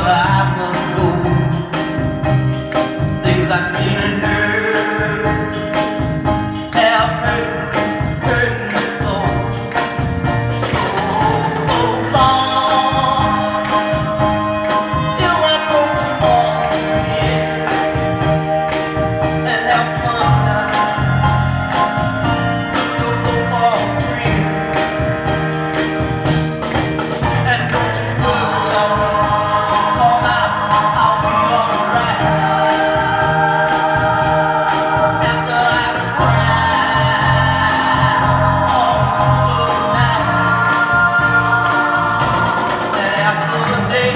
but I must go. Things I've seen and heard.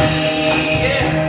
yeah.